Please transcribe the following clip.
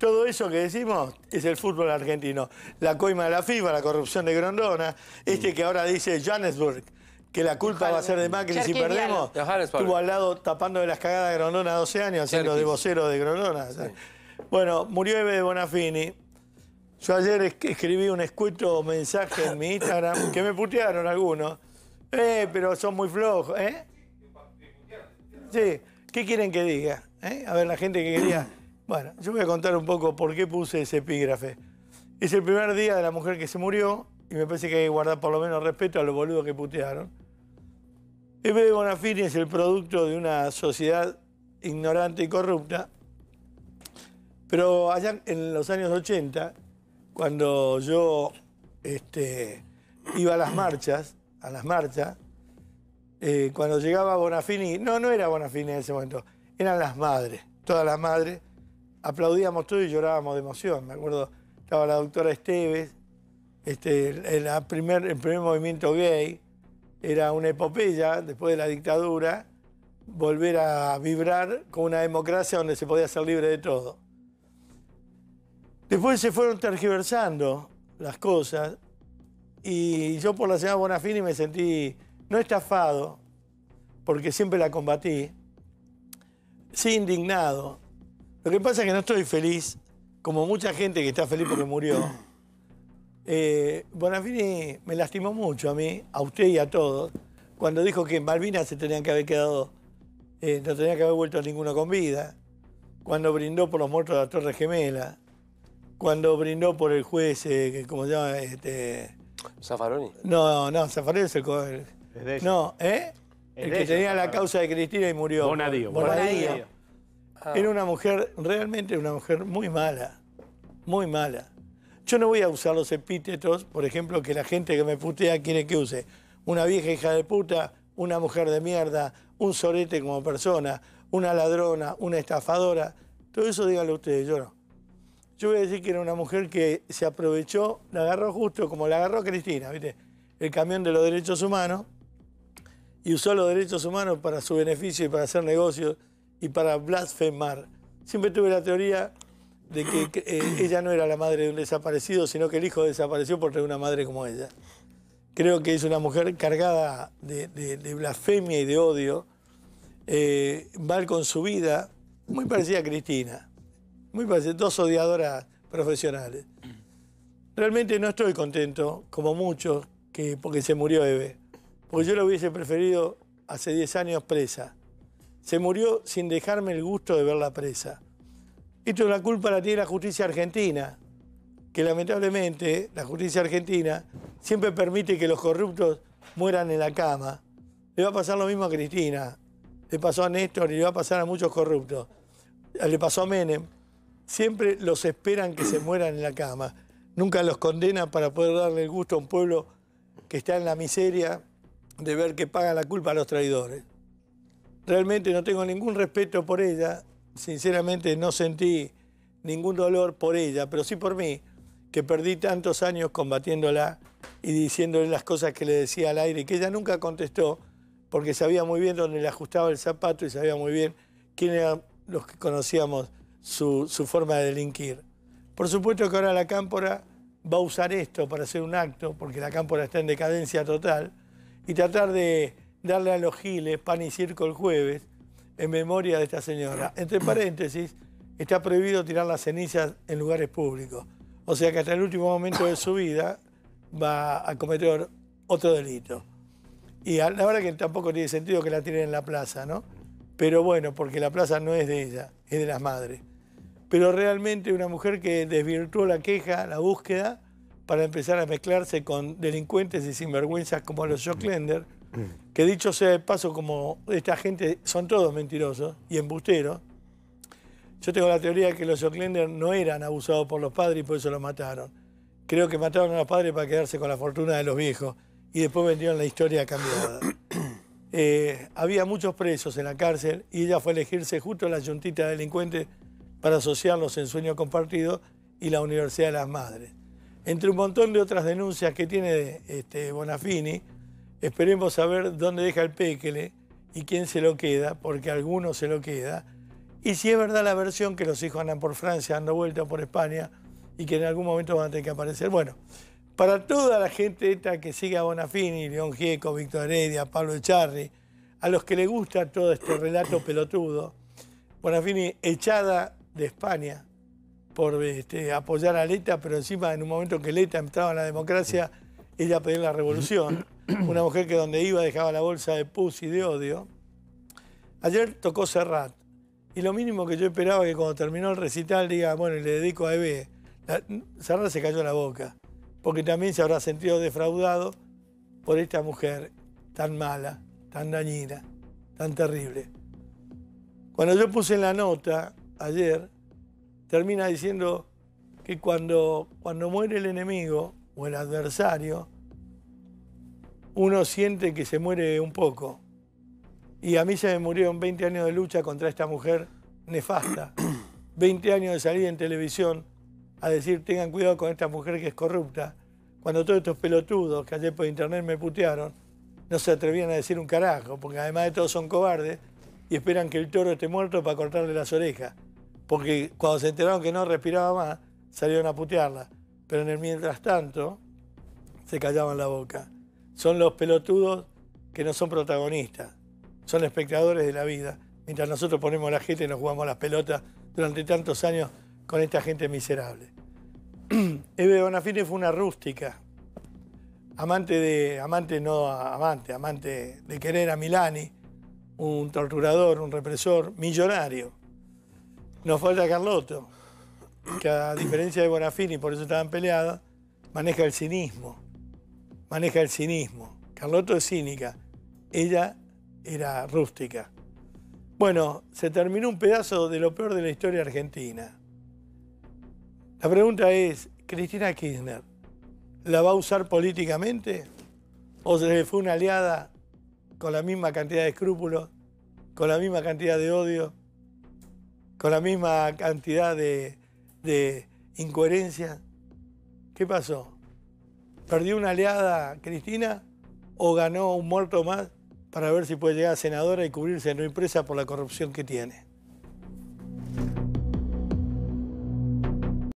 todo eso que decimos es el fútbol argentino. La coima de la FIFA, la corrupción de Grondona, este que ahora dice Johannesburg, que la culpa va a ser de Macri si perdemos, estuvo al lado tapando de las cagadas de Grondona 12 años, haciendo de vocero de Grondona. Bueno, murió Eve de Bonafini. Yo ayer es- escribí un escueto mensaje en mi Instagram que me putearon algunos. Eh, pero son muy flojos, ¿eh? Sí, ¿qué quieren que diga? eh? A ver, la gente que quería. Bueno, yo voy a contar un poco por qué puse ese epígrafe. Es el primer día de la mujer que se murió y me parece que hay que guardar por lo menos respeto a los boludos que putearon. Eve Bonafini es el producto de una sociedad ignorante y corrupta, pero allá en los años 80, cuando yo este, iba a las marchas, a las marchas, eh, cuando llegaba Bonafini, no, no era Bonafini en ese momento, eran las madres, todas las madres, aplaudíamos todo y llorábamos de emoción. Me acuerdo, estaba la doctora Esteves, este, el, primer, el primer movimiento gay, era una epopeya después de la dictadura, volver a vibrar con una democracia donde se podía ser libre de todo. Después se fueron tergiversando las cosas y yo por la señora Bonafini me sentí no estafado, porque siempre la combatí, sí indignado. Lo que pasa es que no estoy feliz, como mucha gente que está feliz porque murió. Eh, Bonafini me lastimó mucho a mí, a usted y a todos, cuando dijo que en Malvinas se tenían que haber quedado, eh, no tenía que haber vuelto ninguno con vida, cuando brindó por los muertos de la Torre Gemela, cuando brindó por el juez, eh, que- ¿cómo se llama? Este, Zaffaroni. no, no, Zafarel es el, co- el- Es de. No, ¿eh? Es El que tenía la causa de Cristina y murió. Bonadío, Bonadío. Bonadío. Era una mujer, realmente una mujer muy mala. Muy mala. Yo no voy a usar los epítetos, por ejemplo, que la gente que me putea quiere que use. Una vieja hija de puta, una mujer de mierda, un sorete como persona, una ladrona, una estafadora. Todo eso díganlo ustedes, yo no. Yo voy a decir que era una mujer que se aprovechó, la agarró justo como la agarró Cristina, ¿viste? El camión de los derechos humanos y usó los derechos humanos para su beneficio y para hacer negocios y para blasfemar. Siempre tuve la teoría de que eh, ella no era la madre de un desaparecido, sino que el hijo desapareció por tener una madre como ella. Creo que es una mujer cargada de, de- de blasfemia y de odio, eh, mal con su vida, muy parecida a Cristina, muy parecida, dos odiadoras profesionales. Realmente no estoy contento, como muchos, que, porque se murió Eve. Porque yo lo hubiese preferido hace 10 años presa. Se murió sin dejarme el gusto de verla presa. Esto la culpa la tiene la justicia argentina, que lamentablemente la justicia argentina siempre permite que los corruptos mueran en la cama. Le va a pasar lo mismo a Cristina, le pasó a Néstor y le va a pasar a muchos corruptos. Le pasó a Menem. Siempre los esperan que se mueran en la cama. Nunca los condenan para poder darle el gusto a un pueblo que está en la miseria de ver que paga la culpa a los traidores. Realmente no tengo ningún respeto por ella, sinceramente no sentí ningún dolor por ella, pero sí por mí, que perdí tantos años combatiéndola y diciéndole las cosas que le decía al aire, que ella nunca contestó, porque sabía muy bien dónde le ajustaba el zapato y sabía muy bien quién eran los que conocíamos su, su forma de delinquir. Por supuesto que ahora la cámpora va a usar esto para hacer un acto, porque la cámpora está en decadencia total, y tratar de darle a los giles pan y circo el jueves en memoria de esta señora. Entre paréntesis, está prohibido tirar las cenizas en lugares públicos. O sea que hasta el último momento de su vida va a cometer otro delito. Y la verdad que tampoco tiene sentido que la tiren en la plaza, ¿no? Pero bueno, porque la plaza no es de ella, es de las madres. Pero realmente una mujer que desvirtuó la queja, la búsqueda, para empezar a mezclarse con delincuentes y sinvergüenzas como los Jocklender, que dicho sea de paso, como esta gente son todos mentirosos y embusteros, yo tengo la teoría de que los Jocklender no eran abusados por los padres y por eso los mataron. Creo que mataron a los padres para quedarse con la fortuna de los viejos y después vendieron la historia cambiada. Eh, había muchos presos en la cárcel y ella fue a elegirse justo la yuntita de delincuentes para asociarlos en sueño compartido y la Universidad de las Madres. Entre un montón de otras denuncias que tiene este, Bonafini, esperemos saber dónde deja el péquele y quién se lo queda, porque alguno se lo queda. Y si es verdad la versión que los hijos andan por Francia, dando vueltas por España y que en algún momento van a tener que aparecer. Bueno, para toda la gente esta que sigue a Bonafini, León Gieco, Víctor Heredia, Pablo Echarri, a los que le gusta todo este relato pelotudo, Bonafini echada de España por este, apoyar a Leta, pero encima en un momento que Leta entraba en la democracia, ella pedía la revolución. Una mujer que donde iba dejaba la bolsa de pus y de odio. Ayer tocó Serrat. Y lo mínimo que yo esperaba que cuando terminó el recital diga, bueno, le dedico a Eve. Serrat se cayó la boca. Porque también se habrá sentido defraudado por esta mujer tan mala, tan dañina, tan terrible. Cuando yo puse en la nota ayer, termina diciendo que cuando, cuando muere el enemigo o el adversario, uno siente que se muere un poco. Y a mí se me murieron 20 años de lucha contra esta mujer nefasta, 20 años de salir en televisión a decir tengan cuidado con esta mujer que es corrupta, cuando todos estos pelotudos que ayer por internet me putearon no se atrevían a decir un carajo, porque además de todo son cobardes y esperan que el toro esté muerto para cortarle las orejas. Porque cuando se enteraron que no respiraba más, salieron a putearla. Pero en el mientras tanto, se callaban la boca. Son los pelotudos que no son protagonistas, son espectadores de la vida. Mientras nosotros ponemos la gente y nos jugamos las pelotas durante tantos años con esta gente miserable. Eve Bonafini fue una rústica, amante de, amante no amante, amante de querer a Milani, un torturador, un represor, millonario. Nos falta Carlotto, que a diferencia de Bonafini, por eso estaban peleados, maneja el cinismo. Maneja el cinismo. Carlotto es cínica, ella era rústica. Bueno, se terminó un pedazo de lo peor de la historia argentina. La pregunta es, ¿Cristina Kirchner la va a usar políticamente? ¿O se le fue una aliada con la misma cantidad de escrúpulos, con la misma cantidad de odio, con la misma cantidad de, incoherencia? ¿Qué pasó? ¿Perdió una aliada Cristina o ganó un muerto más para ver si puede llegar a senadora y cubrirse no impresa por la corrupción que tiene?